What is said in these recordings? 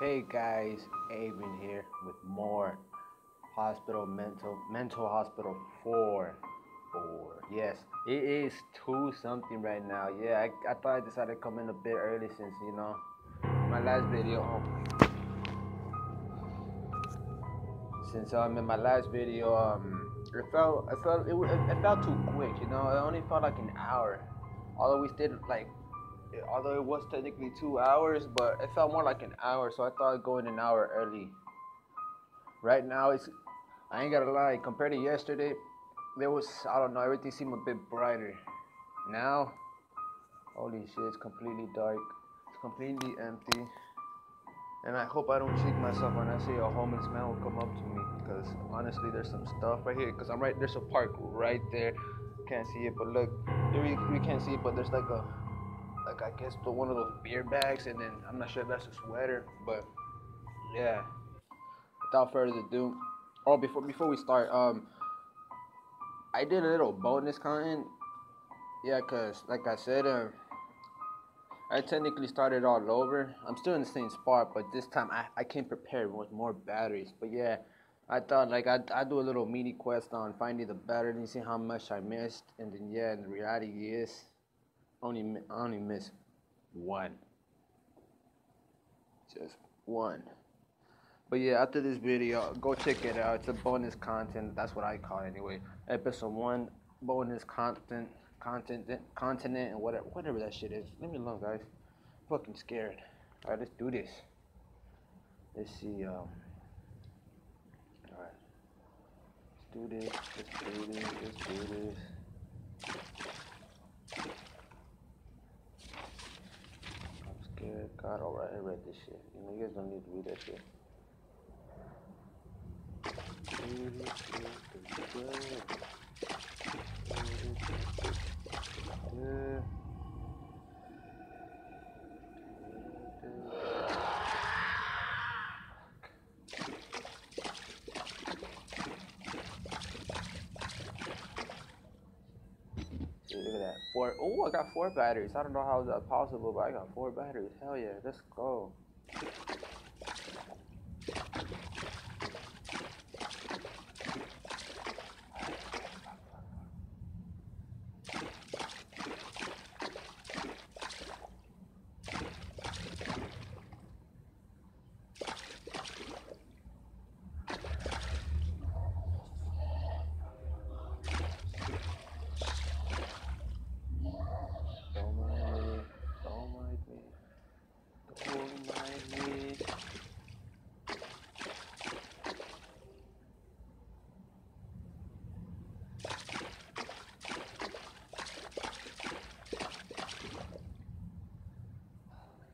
Hey guys, Aven here with more hospital mental mental hospital four four. Yes, it is two something right now. Yeah, I, I thought I decided to come in a bit early since you know my last video. Oh. Since I'm um in my last video um it felt it felt it, it felt too quick. You know, it only felt like an hour. Although we stayed like although it was technically two hours, but it felt more like an hour, so I thought I'd go in an hour early. Right now, it's I ain't gotta lie, compared to yesterday, there was I don't know, everything seemed a bit brighter. Now, holy shit, it's completely dark. It's completely empty. And I hope I don't cheat myself when I see a homeless man will come up to me, because honestly, there's some stuff right here. Because I'm right, there's a park right there. Can't see it, but look, you can't see it, but there's like a like I guess the one of those beer bags, and then I'm not sure if that's a sweater, but yeah. Without further ado, oh before before we start, um, I did a little bonus content, yeah, cause like I said, uh, I technically started all over. I'm still in the same spot, but this time I I came prepared with more batteries. But yeah, I thought like I'd, I'd do a little mini quest on finding the battery and see how much I missed, and then yeah, and the reality is only I only miss one. Just one. But yeah, after this video, go check it out. It's a bonus content. That's what I call it anyway. Episode one bonus content, content, continent, and whatever, whatever that shit is. Leave me alone, guys. I'm fucking scared. All right, let's do this. Let's see. Um. All right. Let's do this. Let's do this. Let's do this. Scared. God, alright, I read this shit. You know, you guys don't need to read that shit. Yeah. Look at that. Four. Oh, I got four batteries. I don't know how that's possible, but I got four batteries. Hell yeah. Let's go. Don't mind me. Don't mind me. Don't mind me.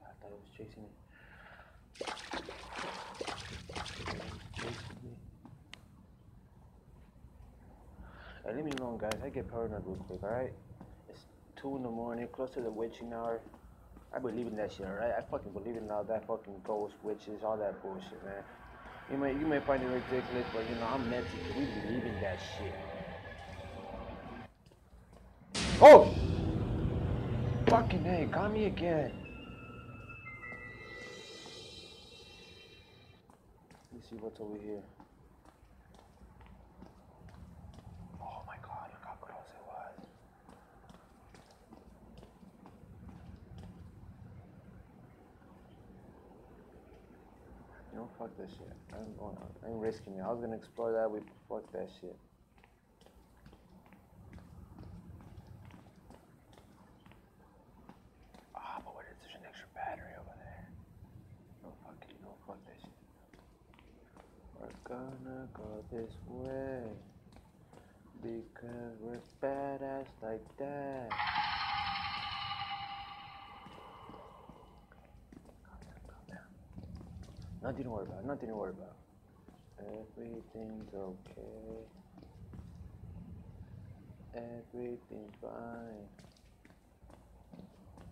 I thought it was chasing me. It was chasing me. Leave me alone, guys. I get paranoid real quick, alright? It's 2 in the morning, close to the witching hour. I believe in that shit, alright? I fucking believe in all that fucking ghosts, witches, all that bullshit, man. You may you may find it ridiculous, but you know, I'm Mexican. We believe in that shit. Oh! Fucking hey, got me again. Let me see what's over here. Oh my god, look how close it was. You know, fuck that shit. I'm going I ain't risking it. I was gonna explore that but fuck that shit. Ah, but what there's an extra battery over there? No fuck it, no fuck that shit. We're gonna go this way. Because we're badass like that. Nothing to worry about, nothing to worry about. Everything's okay. Everything's fine.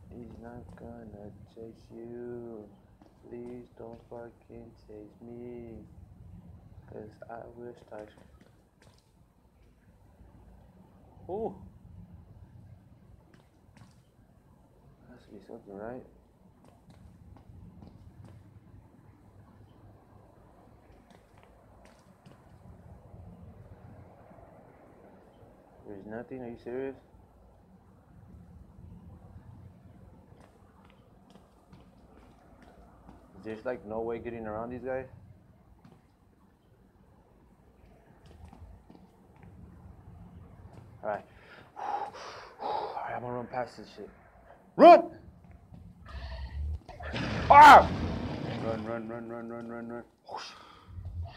He's not gonna chase you. Please don't fucking chase me. Cause I will start. Oh! Has be something, right? There's nothing? Are you serious? There's like no way getting around these guys? Alright. Alright, I'm gonna run past this shit. Run! Ah! Run, run, run, run, run, run, run. Oh,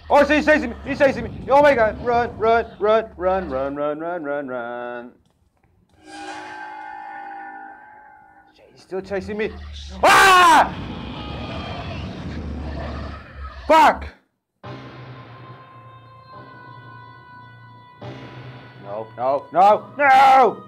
he's chasing me! He's chasing me! Oh my god! Run, run, run, run, run, run, run, run, run. He's still chasing me. Ah! Fuck! No, no, no, no!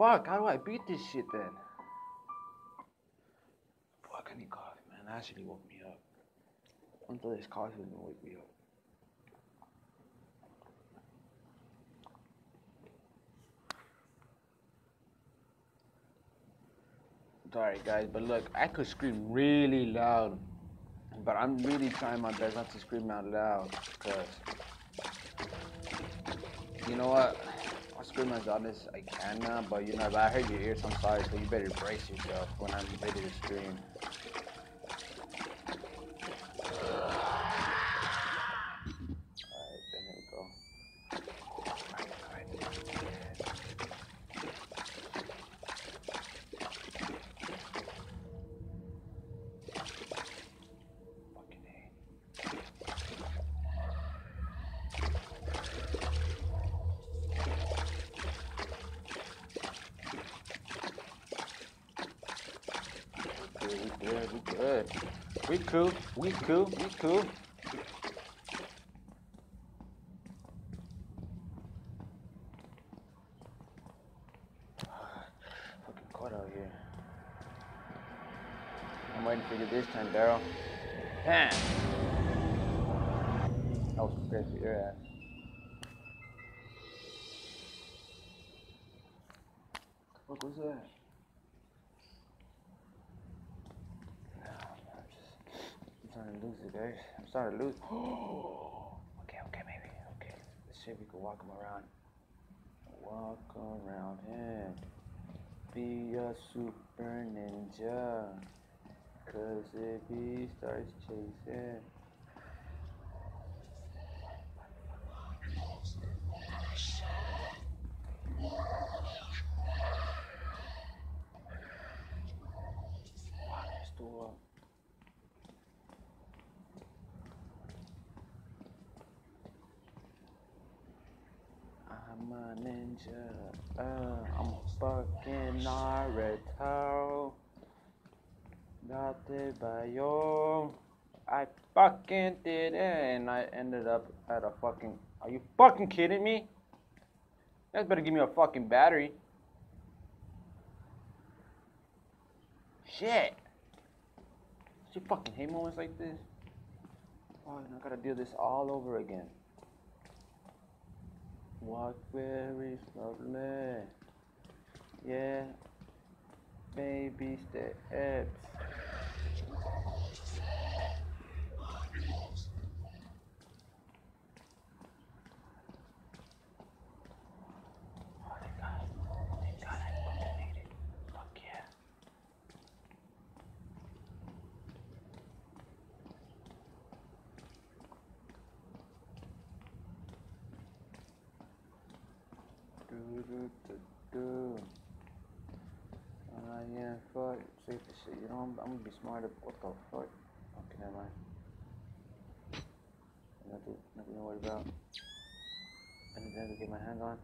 Fuck, how do I beat this shit then? Fuck, I need coffee, man. That actually woke me up. Until this coffee gonna wake me up. Sorry guys, but look, I could scream really loud. But I'm really trying my best not to scream out loud, because you know what? I'll scream as loud as I can now, but you know, if I heard your ears, I'm sorry, so you better brace yourself when I'm ready to scream. Alright, then here we go. Alright, alright. Fucking A. We good, we good, we cool, we cool, we cool. Fucking caught out here. I'm waiting for you this time, Daryl. Damn. That was great for your ass. What was that? I'm just I'm guys. I'm starting to lose. okay, okay, maybe. Okay, let's see if we can walk him around. Walk around him. Be a super ninja. Cause if he starts chasing. Wow, there's still up. I'm a ninja. Uh, I'm fucking Naruto. Got it by Bayo. I fucking did it, and I ended up at a fucking. Are you fucking kidding me? You guys better give me a fucking battery. Shit. You fucking hate moments like this? Oh, and I gotta do this all over again. Walk very slowly. Yeah. Baby steps. Oh, thank God. Thank God I fucking made it. Fuck yeah. Do do do do. Uh, yeah, fuck. Safe as shit. You know, I'm, gonna be smart. What the fuck? Okay, never mind. Nothing, nothing to worry about. Anything to get my hands on?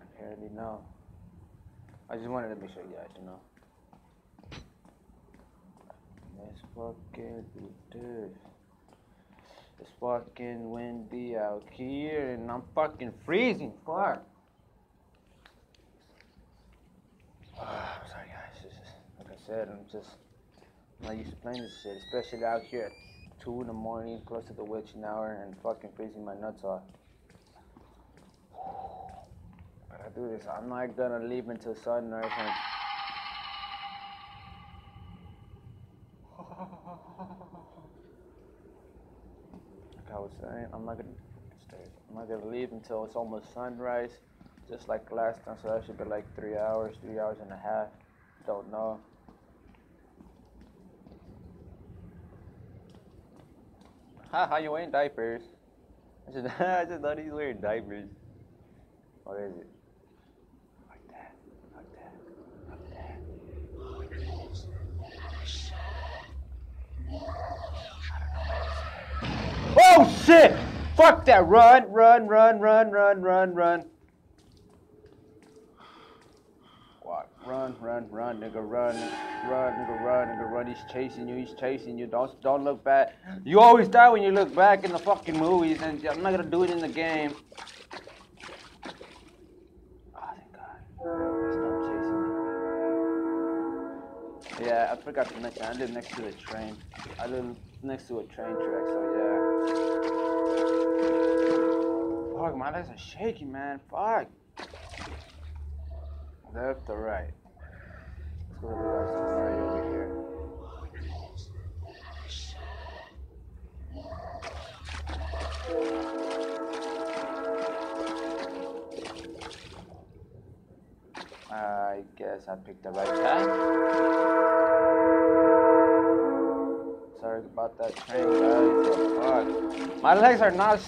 Apparently, no. I just wanted to make sure you guys, know. Let's fucking this. It's fucking windy out here and I'm fucking freezing. Fuck. I'm sorry guys. Just, like I said, I'm just I'm not used to playing this shit, especially out here at 2 in the morning, close to the witching hour, and fucking freezing my nuts off. Gotta do this. I'm not gonna leave until sunrise. And... Like I was saying, I'm not gonna stay. I'm not gonna leave until it's almost sunrise, just like last time. So that should be like three hours, three hours and a half. Don't know. Haha, you wearing diapers? I just, I just thought he's wearing diapers. What is it? Oh shit! Fuck that! Run, run, run, run, run, run, run. What? Run, run, run, nigga, run, run, nigga, run, nigga, run. He's chasing you. He's chasing you. Don't, don't look back. You always die when you look back in the fucking movies, and I'm not gonna do it in the game. Oh, thank God. Stop chasing me. Yeah, I forgot to mention. I live next to the train. I live next to a train track, so yeah. Fuck, my legs are shaking, man. Fuck. Left or right? Let's go to the left right over here. I guess I picked the right path. Sorry about that train, guys. Oh, fuck. My legs are not,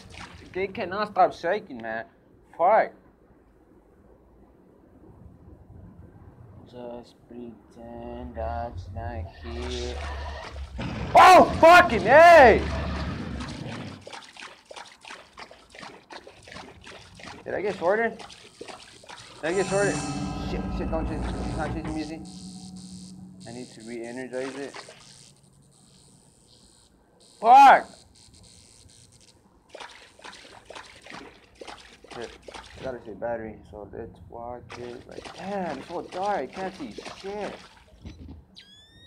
they cannot stop shaking, man. Fuck. Just pretend I'm not here. Oh, fucking hey! Did I get shorter? Did I get shorter? Shit, shit, don't chase, he's not chasing me. I need to re-energize it. Fuck! Shit, gotta say battery, so let's watch it. Like, damn, it's so dark, I can't see shit.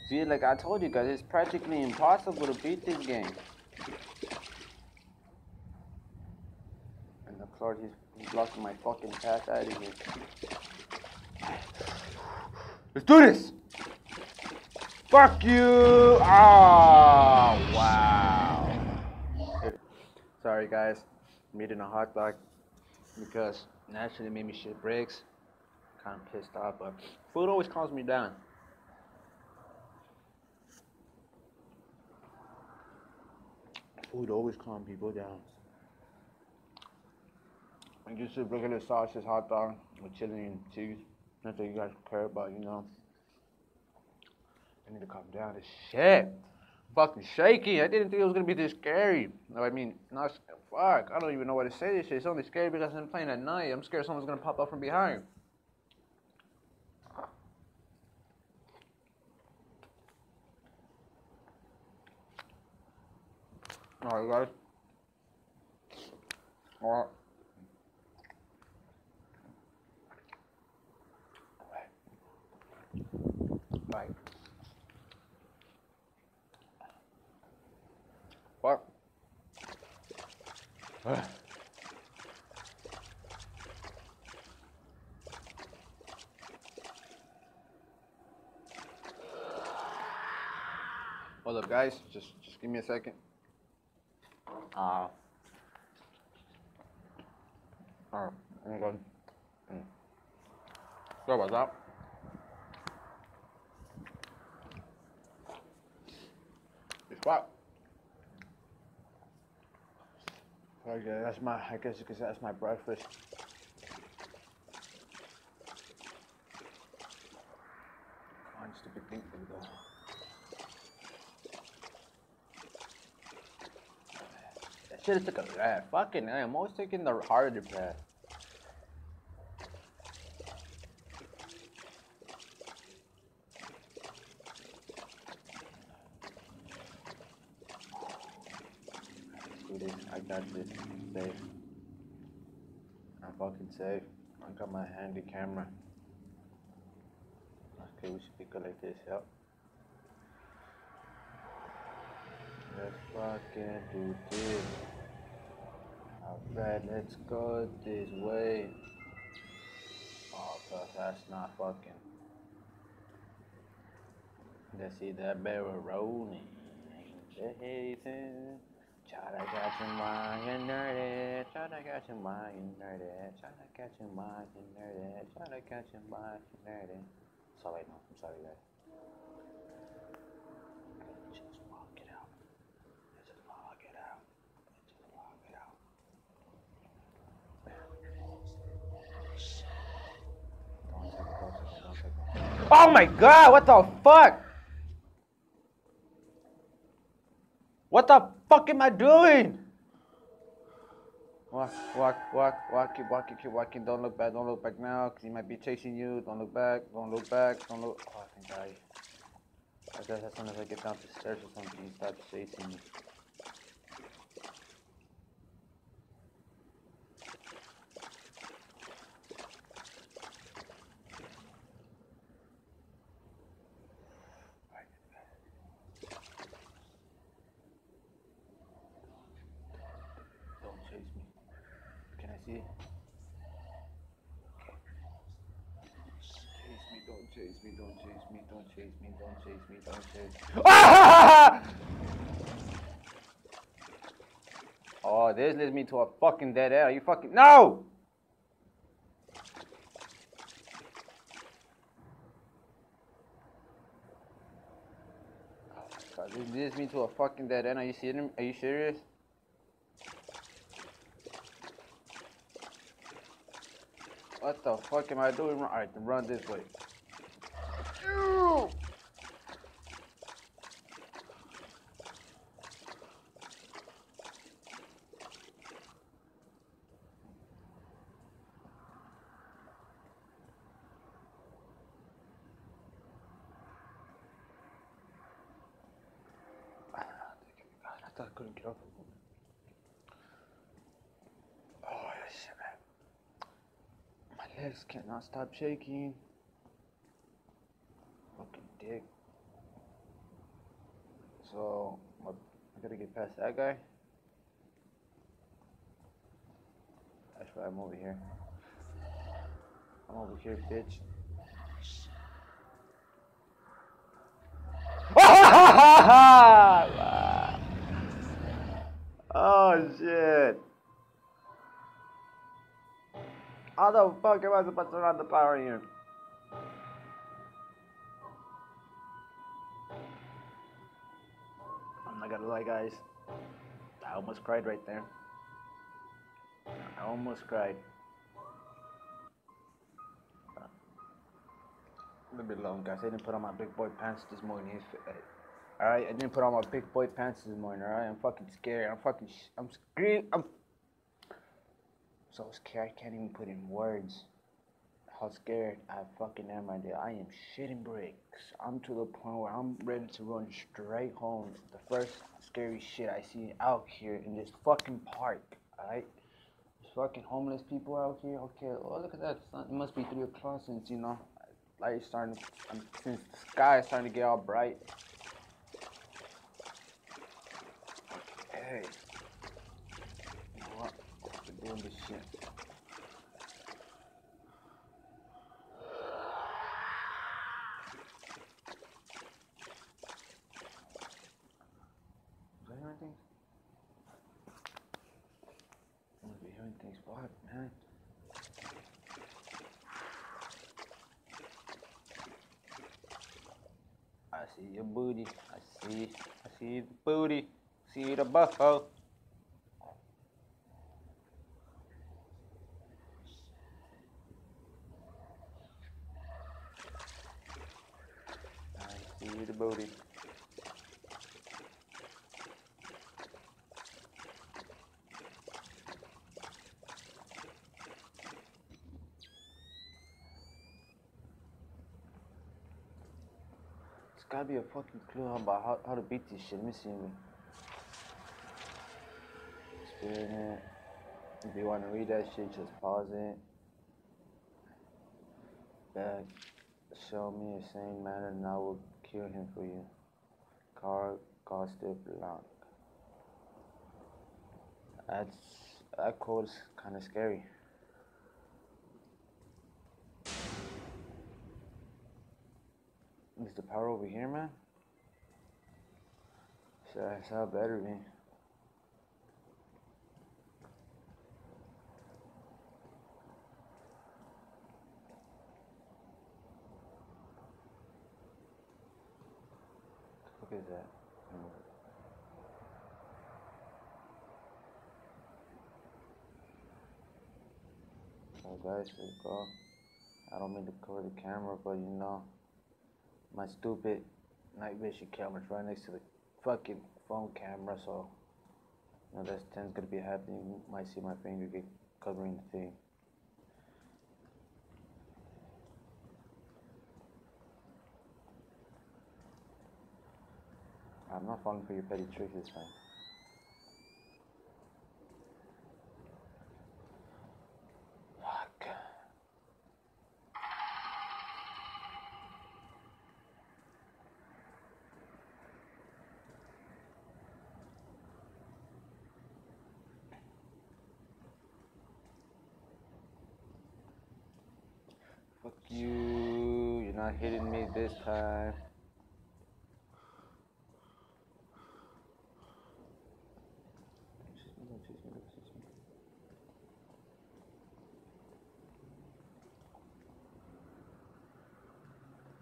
See, like I told you guys, it's practically impossible to beat this game. And of course, he's, blocking my fucking path out of here. Let's do this! Fuck you! Oh, wow. Sorry, guys. Eating a hot dog because naturally made me shit bricks. Kind of pissed off, but food always calms me down. Food always calms people down. And just a regular sausage hot dog with chili and cheese. Nothing you guys care about, you know. I need to calm down. This shit. Fucking shaky. I didn't think it was gonna be this scary. No, I mean, not fuck. I don't even know what to say. This shit. It's only scary because I'm playing at night. I'm scared someone's gonna pop up from behind. Alright, guys. Alright. Bye. What? Hold up, guys. Just, just give me a second. Uh. Alright, I'm good. Mm. Sorry about that. It's Okay, that's my, I guess you could say that's my breakfast. Come on, stupid thing, there. That shit is took a uh, fucking, I'm always taking the harder path. do this. I got this. I'm safe. I'm fucking safe. I got my handy camera. Okay, we should be good like this, yep. Let's fucking do this. Alright, let's go this way. Oh, cause that's not fucking. Let's see that barrel rolling. Jason. Try to catch him while you're nerdy. Try to catch him while you're nerdy. Try to catch him while you're nerdy. Try to catch him nerdy. That's all I know. I'm sorry, guys. Just walk it out. Just walk it out. Just walk it out. Oh my god, what the fuck? What the fuck am I doing? Walk, walk, walk, walk, keep walking, keep walking. Don't look back, don't look back now, because he might be chasing you. Don't look back, don't look back, don't look. Oh, thank God. I I guess as soon as I get down the stairs or something, he starts chasing me. Don't chase me. Can I see it? Chase me, don't chase me, don't chase me, don't chase me, don't chase me, don't chase Oh, this leads me to a fucking dead end. Are you fucking No! Oh this leads me to a fucking dead end. Are you serious? Are you serious? What the fuck am I doing? Alright, run this way. I thought couldn't get off. Oh, shit, man. My legs cannot stop shaking. Fucking dick. So, I gotta get past that guy. That's why I'm over here. I'm over here, bitch. oh shit. How the fuck am I supposed to on the power here? I'm not gonna lie, guys. I almost cried right there. I almost cried. A little bit long guys. I didn't put on my big boy pants this morning. Uh, Alright, I didn't put on my big boy pants this morning. Alright, I'm fucking scared. I'm fucking. Sh- I'm scared. I'm so scared. I can't even put in words how scared I fucking am right there. I am shitting bricks. I'm to the point where I'm ready to run straight home. The first scary shit I see out here in this fucking park. Alright? There's fucking homeless people out here. Okay, oh look at that. It must be three o'clock since you know light starting. Um, since the sky is starting to get all bright. Hey. You know what? We're doing this shit. Was I hearing things? I must be hearing things. Fuck, man. I see your booty. I see. I see the booty. Buffalo. I see the booty. Gotta be a fucking clue about how, how to beat this shit. Let me see. Experiment. If you want to read that shit, just pause it. Back. Show me a sane manner and I will kill him for you. Car, car still block. That's that quote's kind of scary. Is the power over here, man? So I how better be. Look at that. So guys, let's go. I don't mean to cover the camera, but you know, my stupid night vision camera's right next to the fucking phone camera, so you know that's tends gonna be happening. You might see my finger get covering the thing. I'm not falling for your petty tricks this time. Fuck. Fuck you. You're this time.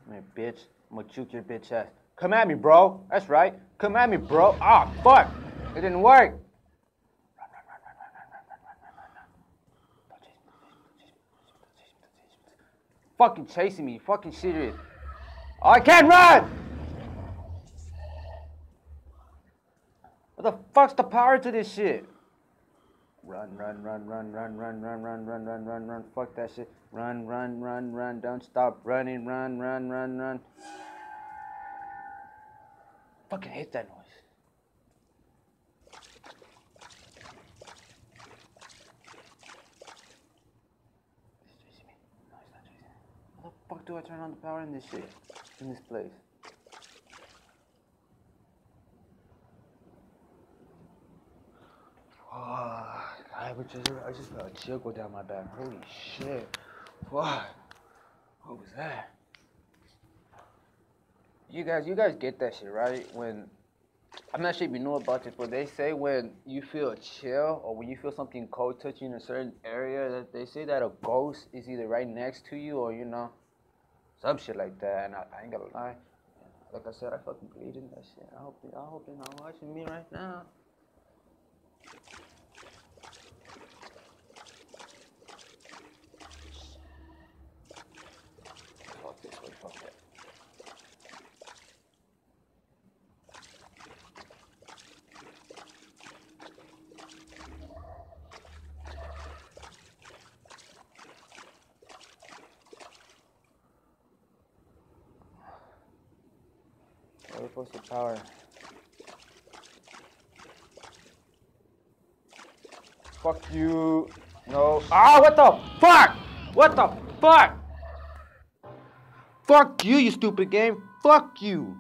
Man, bitch, I'm gonna juke your bitch ass. Come at me, bro. That's right. Come at me, bro. Ah, fuck. It didn't work. Fucking chasing me. Fucking serious. Oh, I can't run! What the fuck's the power to this shit? Run, run, run, run, run, run, run, run, run, run, run, run. Fuck that shit. Run, run, run, run. Don't stop running. Run, run, run, run. Fucking hate that noise. How the fuck do I turn on the power in this shit? In this place? Oh, I just, I just felt a chill go down my back. Holy shit. What? What was that? You guys, you guys get that shit, right? When, I'm not sure if you know about this, but they say when you feel a chill or when you feel something cold touching a certain area, that they say that a ghost is either right next to you or, you know, some shit like that. And I, I ain't gonna lie. Like I said, I fucking believe in that shit. I hope, I hope they're not watching me right now. Fuck this way, fuck that. The power? Fuck you. No. Ah, what the fuck? What the fuck? Fuck you, you stupid game. Fuck you.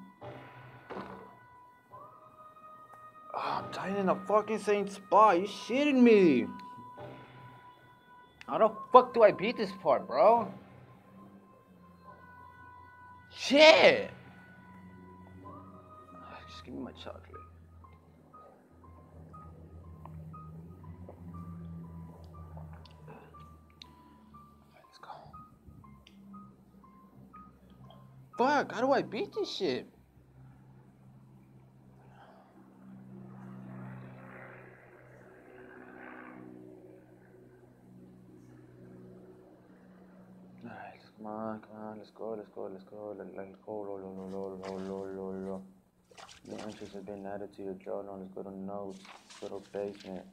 Ah, I'm dying in the fucking same spot. You shitting me. How the fuck do I beat this part, bro? Shit. Chocolate. Let's go. Fuck, how do I beat this shit? Come on, come on, let's go, let's go, let's go, let's go, let's go, lo, lo, lo, lo, lo, lo, lo, lo. New entries have been added to your journal. Let's go to notes, little basement.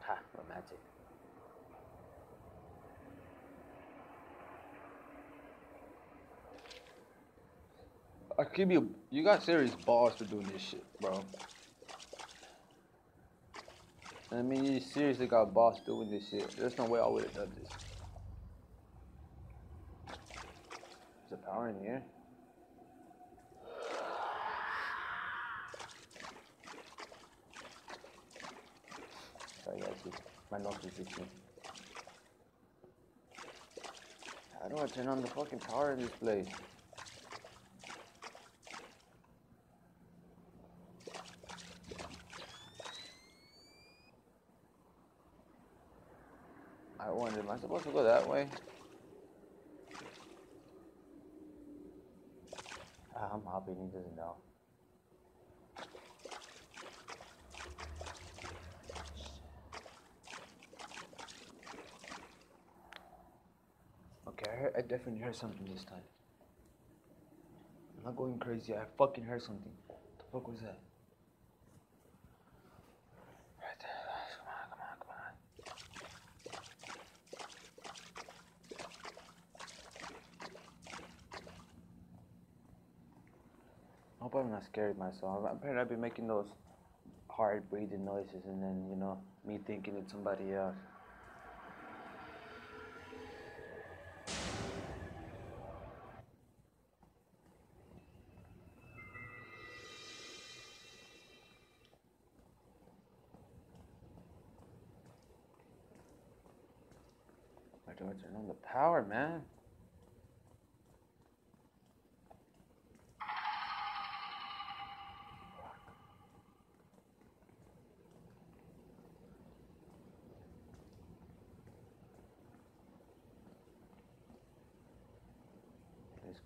Ha, romantic. I give you, you got serious balls for doing this shit, bro. I mean, you seriously got balls doing this shit. There's no way I would have done this. There's a power in you. Sorry guys, my knock is me. How do I turn on the fucking power in this place? I wonder, am I supposed to go that way? I'm hopping, he doesn't know. Okay, I, heard, I definitely heard something this time. I'm not going crazy, I fucking heard something. What the fuck was that? Right there, come on, come on, come on. I hope I'm not scaring myself. I'm afraid I'd be making those hard breathing noises and then, you know, me thinking it's somebody else. I turn on the power, man?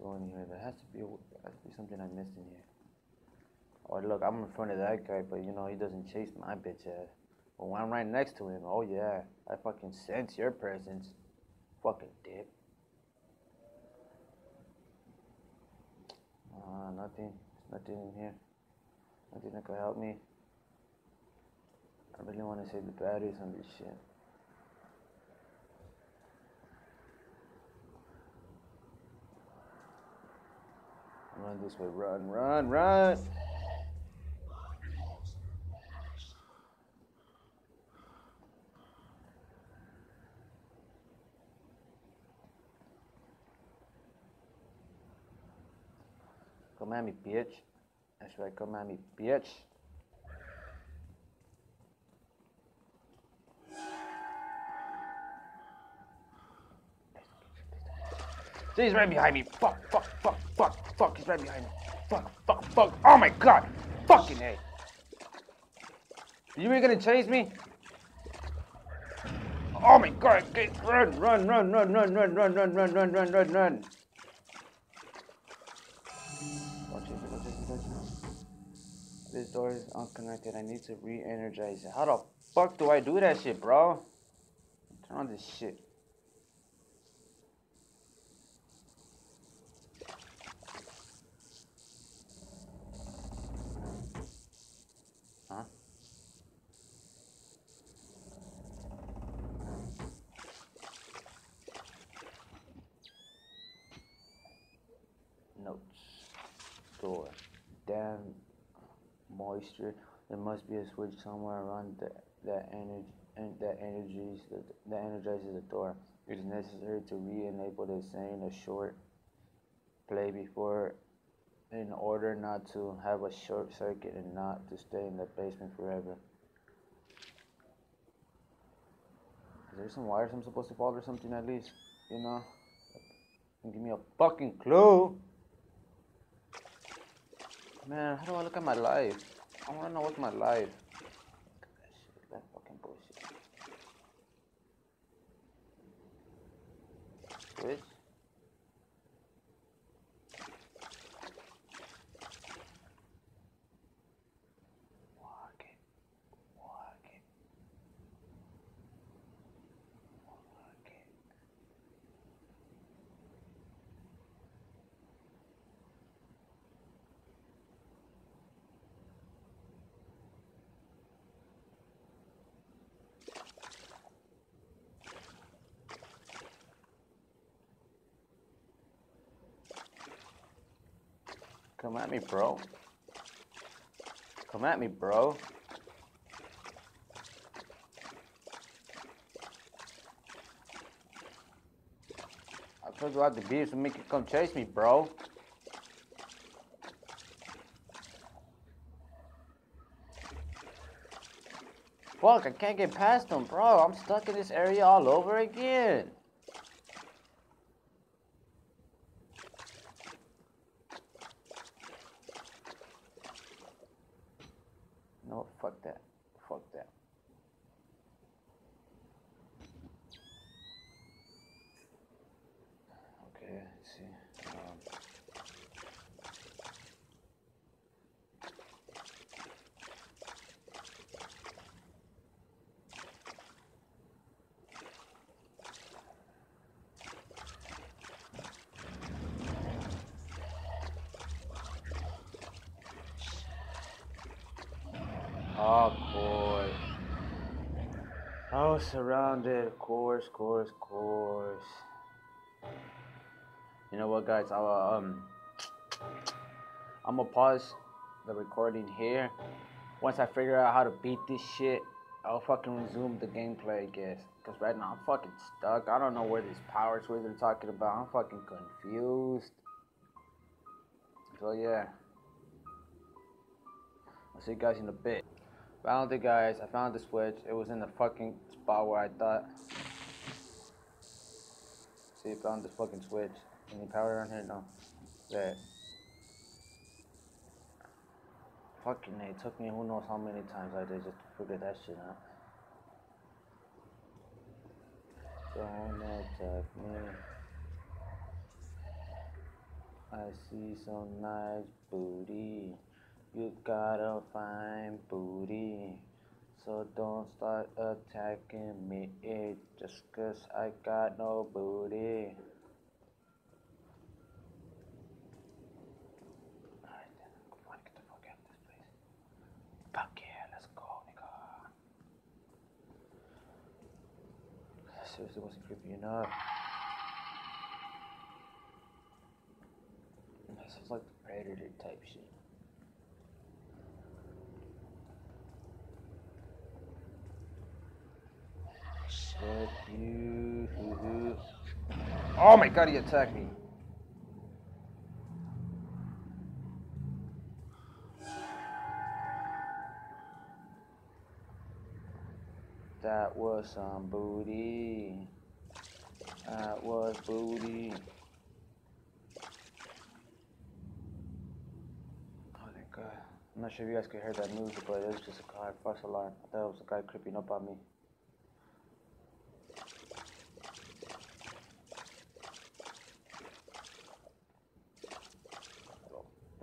In here. There has to be has to be something I missed in here. Oh look, I'm in front of that guy, but you know he doesn't chase my bitch ass. But when I'm right next to him, oh yeah, I fucking sense your presence. Fucking dick. Uh, nothing. There's Nothing in here. Nothing that could help me. I really want to save the batteries on this shit. Run this way, run, run, run! Come at me, bitch. That's right, come at me, bitch. He's right behind me. Fuck, fuck, fuck, fuck. He's right behind me. Fuck, fuck, fuck. Oh my god. Fucking A. You really gonna chase me? Oh my god. Get, run, run, run, run, run, run, run, run, run, run, run, run, run. This door is unconnected. I need to re-energize it. How the fuck do I do that shit, bro? Turn on this shit. Huh? Notes. Door. Damn There must be a switch somewhere around that energy and that energies the, that energizes the door. It is necessary to re-enable the same a short play before in order not to have a short circuit and not to stay in the basement forever. Is there some wires I'm supposed to follow or something at least? You know? Give me a fucking clue. Man, how do I look at my life? I wanna know what's my life. That fucking bullshit. Switch. Come at me, bro. Come at me, bro. I told you I had the beers to make you come chase me, bro. Fuck, I can't get past them, bro. I'm stuck in this area all over again. Fuck that. Fuck that. Okay, let's see. Um, Oh boy. I was surrounded, of course, course, course. You know what, guys? I'll uh, um, I'm gonna pause the recording here. Once I figure out how to beat this shit, I'll fucking resume the gameplay, I guess. Cause right now I'm fucking stuck. I don't know where these power switch they're talking about. I'm fucking confused. So yeah. I'll see you guys in a bit. Found it, guys. I found the switch. It was in the fucking spot where I thought. See, found this fucking switch. Any power on here? No. There. Fucking it took me who knows how many times I did just to figure that shit out. Don't attack me. I see some nice booty. You got a fine booty. So don't start attacking me just cause I got no booty. The. Fuck yeah, let's go, nigga. That seriously wasn't creepy enough. This is like the predator type shit. Oh my god, he attacked me. That was some booty. That was booty. Oh thank god. I'm not sure if you guys could hear that music, but it was just a car false alarm. I thought it was a guy creeping up on me.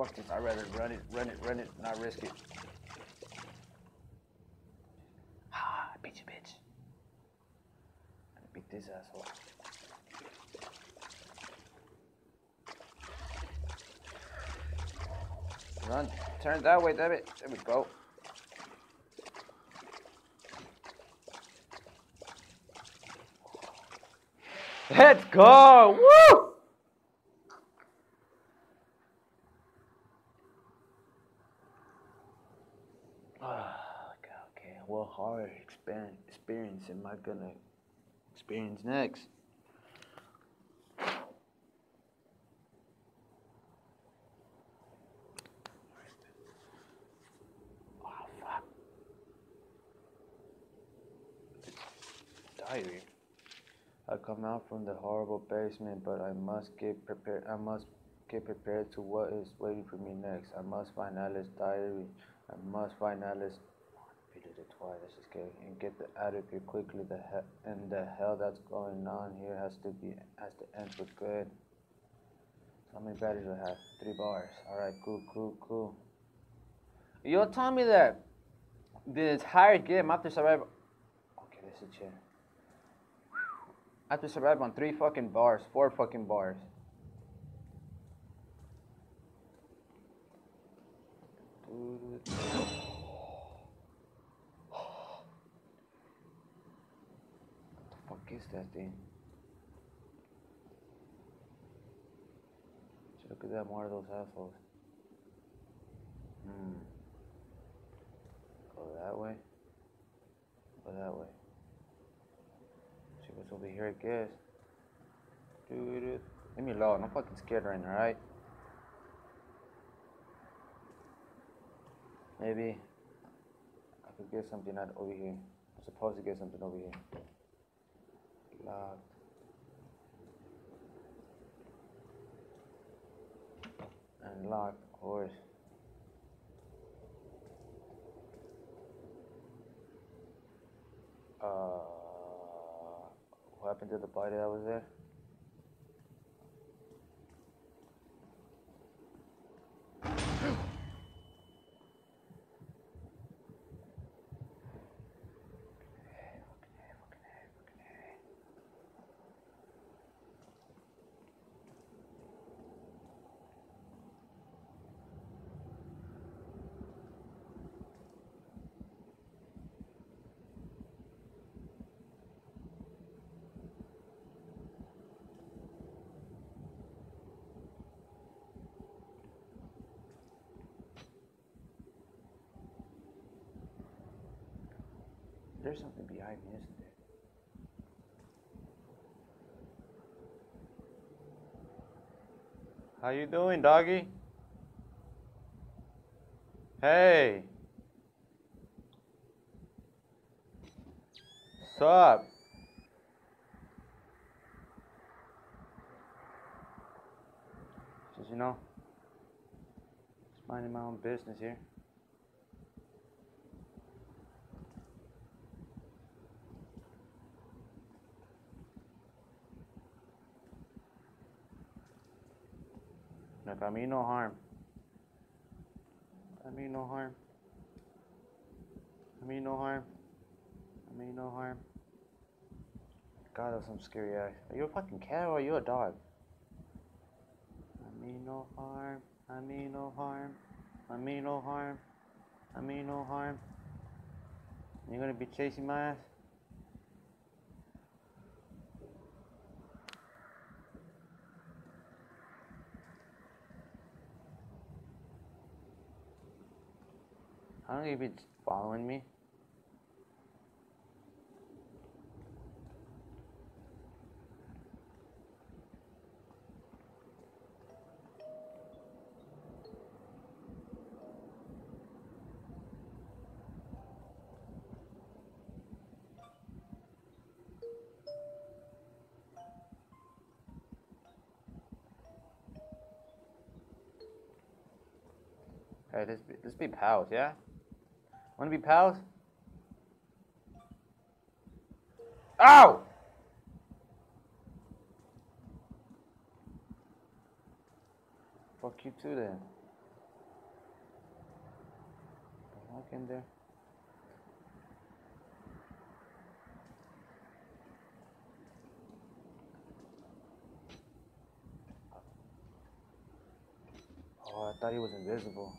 Fuck this, I'd rather run it, run it, run it, not risk it. Ah, I beat you, bitch. I beat this asshole. Run, turn that way, damn it. There we go. Let's go! Woo! Ah, okay, okay. What hard experience am I gonna experience next? Oh. Diary. I come out from the horrible basement, but I must get prepared. I must get prepared to what is waiting for me next. I must find Alice's diary. I must find Alice. Repeated twice. That's just scary. And get the, out of here quickly. The he- and the hell that's going on here has to be has to end for good. How many batteries do I have? Three bars. All right. Cool. Cool. Cool. You'll tell me that the entire game after survival. Okay, this is chair. I have to survive on three fucking bars, four fucking bars. What thing? Look at that, more of those assholes. Hmm. Go that way. Go that way. See what's over here, I guess. Dude, leave me alone. I'm fucking scared right now, alright? Maybe I could get something out over here. I'm supposed to get something over here. Locked. Unlocked, of course. Uh, what happened to the body that was there? There's something behind me, isn't there? How you doing, doggy? Hey. What's up? Just, you know, just minding my own business here. Look, I mean no harm. I mean no harm. I mean no harm. I mean no harm. God, that's some scary ass. Are you a fucking cat or are you a dog? I mean no harm. I mean no harm. I mean no harm. I mean no harm. You gonna be chasing my ass? I don't know if it's following me. Hey, let's be, let's be pals, yeah? Wanna be pals? Ow! Fuck you too then. Walk in there. Oh, I thought he was invisible.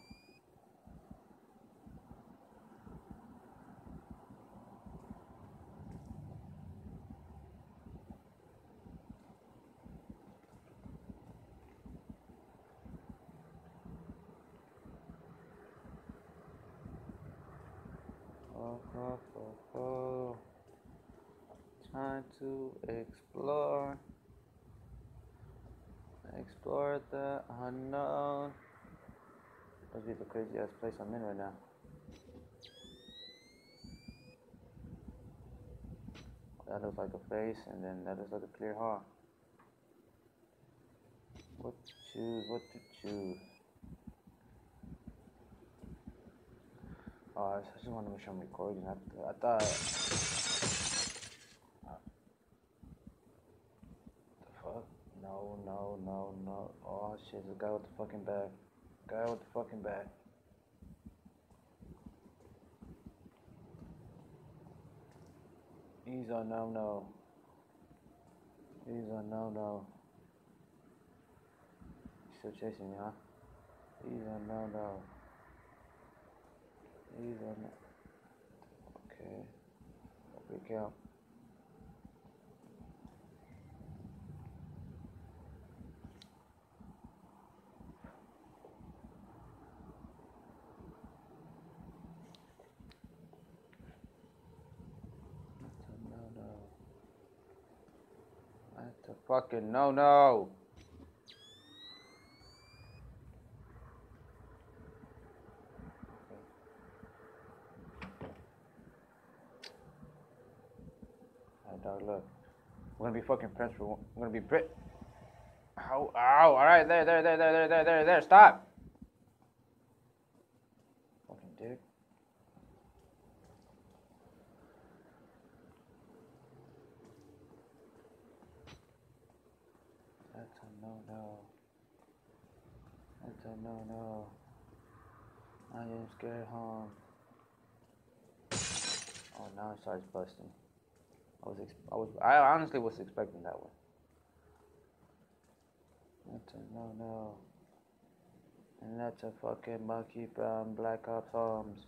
Oh, oh, oh, oh. Trying to explore. Explore the unknown. Must be the crazy ass place I'm in right now. That looks like a face, and then that looks like a clear heart. What to choose? What to choose? Oh, I just want to make sure I'm recording. I, I thought. Uh, the fuck? No, no, no, no. Oh shit, the guy with the fucking bag. Guy with the fucking bag. He's a no no. He's a no no. Still chasing me, huh? He's a no no. He's a no. Okay. Freak out. That's a no no. That's a fucking no no. But look, we're gonna be fucking for. We're gonna be Brit. Ow! Ow! All right, there, there, there, there, there, there, there, there. Stop. Fucking dick. That's a no no. That's a no no. I am scared home. Oh, now it starts busting. I was, I was, I honestly was expecting that one. That's a no no. And that's a fucking Monkey from Black Ops Arms.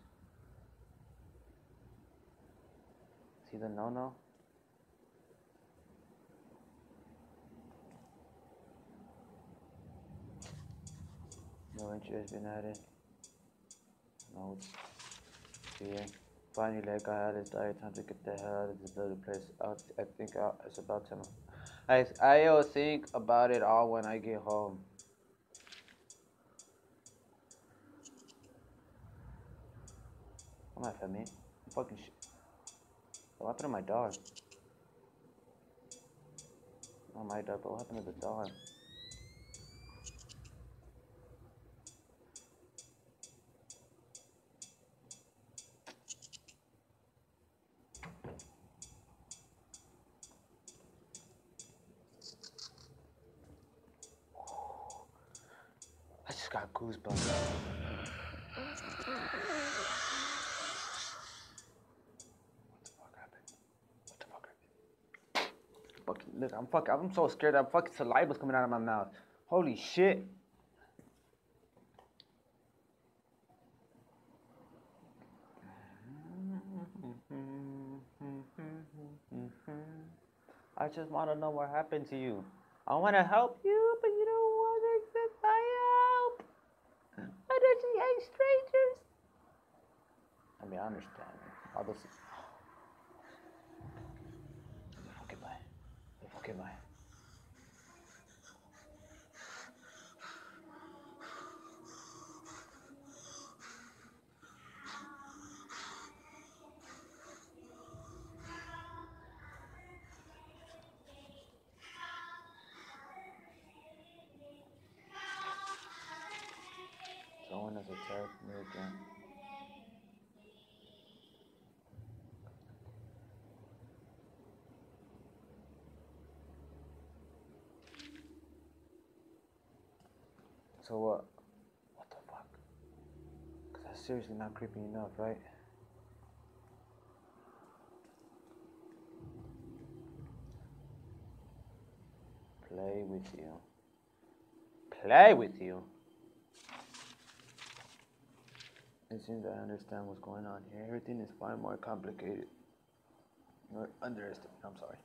See the no no? No interest been added. No. Yeah. Finally, like I had it, I time to get the hell out of this little place. Out, I think I, it's about time. I I'll think about it all when I get home. Am I family? Fucking shit. What happened to my dog? Not my dog, but what happened to the dog? I just goosebumps. What look, I'm fucking, I'm so scared. I'm fucking saliva's coming out of my mouth. Holy shit. I just want to know what happened to you. I want to help you, but you by strangers. I mean, I understand. All those. Goodbye. So what? What the fuck? Cause that's seriously not creepy enough, right? Play with you. Play with you. It seems I understand what's going on here. Everything is far more complicated. Or I'm sorry.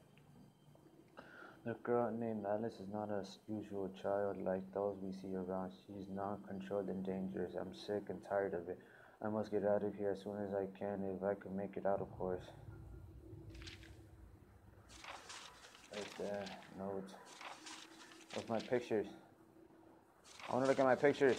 The girl named Alice is not a usual child like those we see around. She's non-controlled and dangerous. I'm sick and tired of it. I must get out of here as soon as I can, if I can make it out, of course. Right there, notes. What's my pictures? I want to look at my pictures.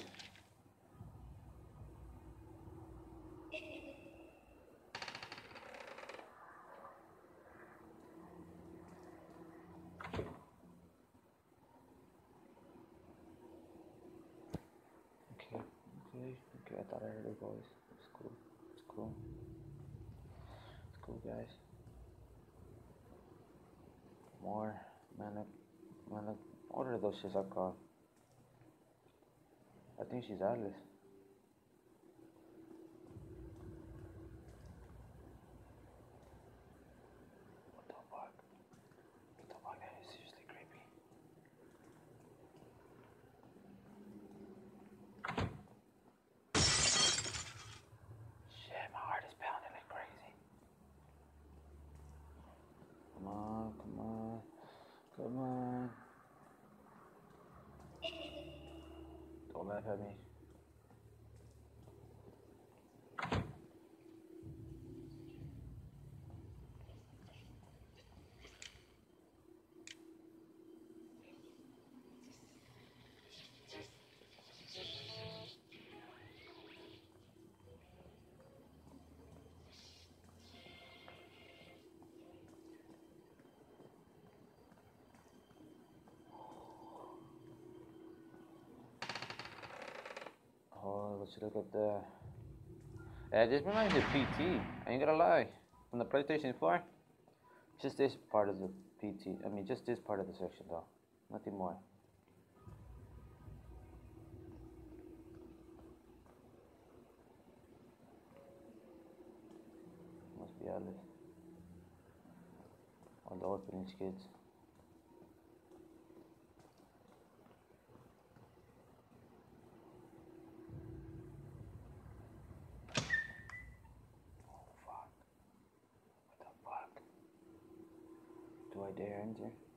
Okay, okay, okay. I thought I heard a voice. It's cool. It's cool. It's cool, guys. More manic, manic. Are those shits I think she's Alice. What the fuck? What the fuck? That is seriously creepy. Shit, my heart is pounding like crazy. Come on, come on, come on. that for me. Look at the. Yeah, this reminds me of PT. I ain't gonna lie. From the PlayStation 4, just this part of the PT. I mean, just this part of the section, though. Nothing more. Must be all. All the opening skits. Oh fuck. What the fuck? Do I